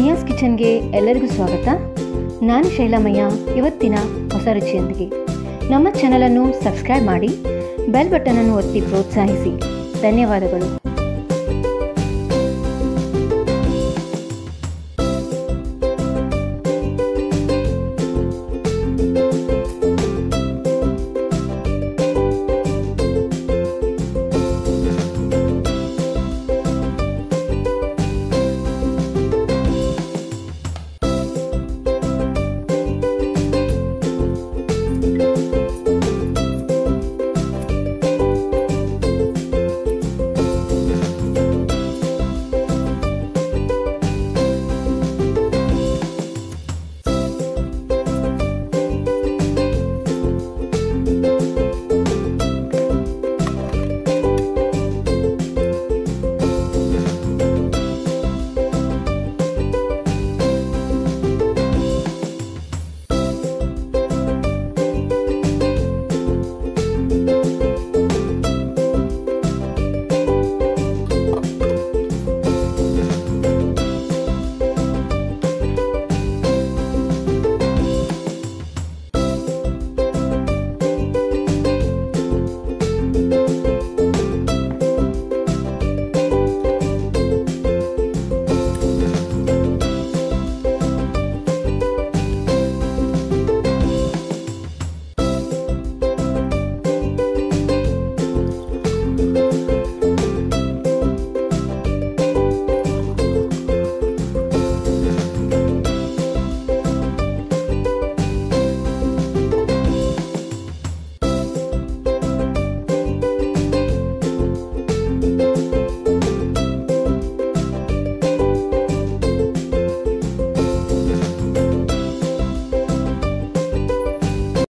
ಮಯ್ಯಾಸ್ ಕಿಚನ್ಗೆ ಎಲ್ಲರಿಗೂ ಸ್ವಾಗತ. ನಾನು ಶೈಲಾಮಯ್ಯ. ಇವತ್ತಿನ ಹೊಸ ರುಚಿಯೊಂದಿಗೆ. ನಮ್ಮ ಚಾನಲನ್ನು ಸಬ್ಸ್ಕ್ರೈಬ್ ಮಾಡಿ ಬೆಲ್ ಬಟನನ್ನು ಒತ್ತಿ ಪ್ರೋತ್ಸಾಹಿಸಿ. ಧನ್ಯವಾದಗಳು.